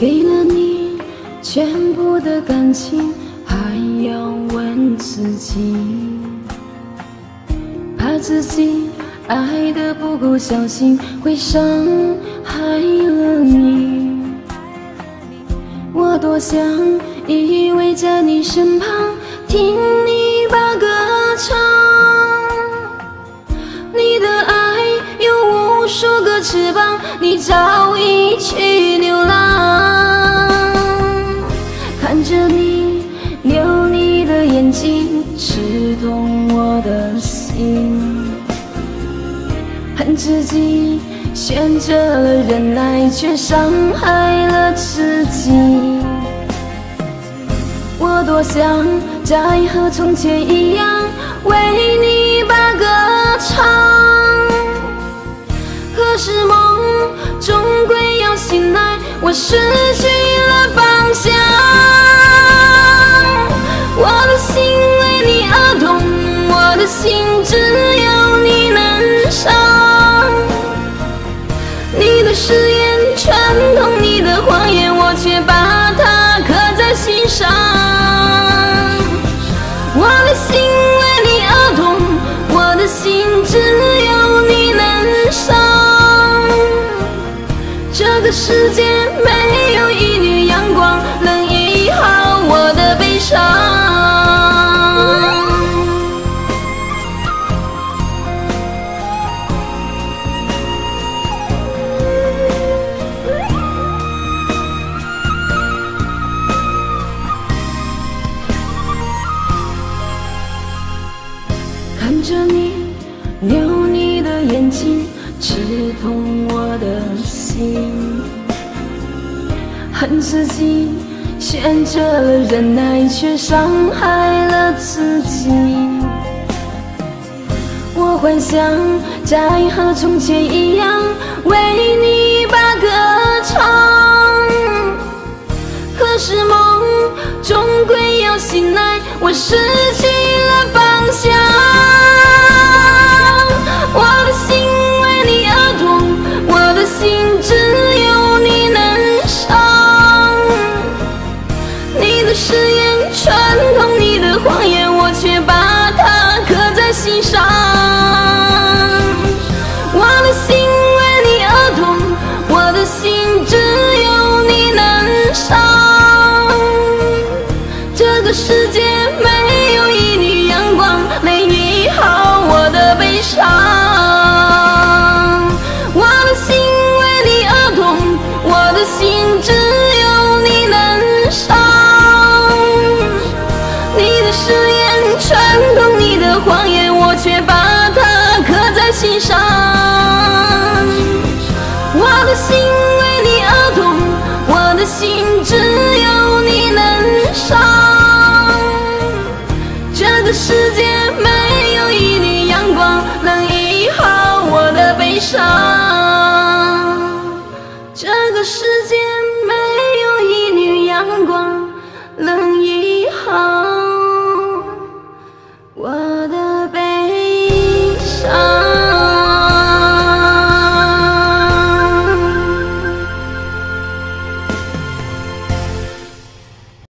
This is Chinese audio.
给了你全部的感情还要问自己。怕自己爱的不够小心会伤害了你。我多想依偎在你身旁听恨自己选择了忍耐，却伤害了自己。我多想再和从前一样，为你把歌唱。可是梦终归要醒来，我失世界没有一缕阳光能医好我的悲伤。看着你流你的眼睛，刺痛我的心。恨自己选择了忍耐，却伤害了自己。我幻想再和从前一样，为你把歌唱。可是梦终归要醒来，我失去心上。